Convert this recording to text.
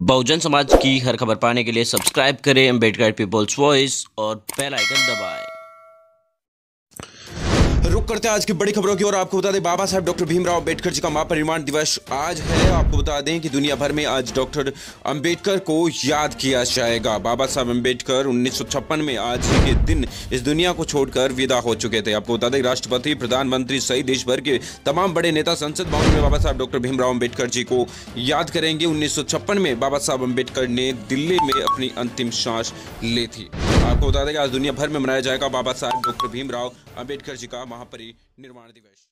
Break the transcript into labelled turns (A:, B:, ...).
A: बहुजन समाज की हर खबर पाने के लिए सब्सक्राइब करें अंबेडकर पीपल्स वॉइस और बेल आइकन दबाएँ।
B: रुक करते हैं आज की बड़ी खबरों की और आपको बता दें, बाबा साहब डॉक्टर भीमराव अंबेडकर जी का महापरिनिर्वाण दिवस आज है। आपको बता दें कि दुनिया भर में आज डॉक्टर अंबेडकर को याद किया जाएगा। बाबा साहब अंबेडकर उन्नीस में आज के दिन इस दुनिया को छोड़कर विदा हो चुके थे। आपको बता दें, राष्ट्रपति, प्रधानमंत्री सहित देश भर के तमाम बड़े नेता संसद भवन में बाबा साहब डॉक्टर भीमराव अंबेडकर जी को याद करेंगे। उन्नीस सौ छप्पन में बाबा साहब अंबेडकर ने दिल्ली में अपनी अंतिम सांस ली थी। आपको बता दें कि आज दुनिया भर में मनाया जाएगा बाबा साहब डॉक्टर भीमराव अंबेडकर जी का महापरिनिर्वाण दिवस।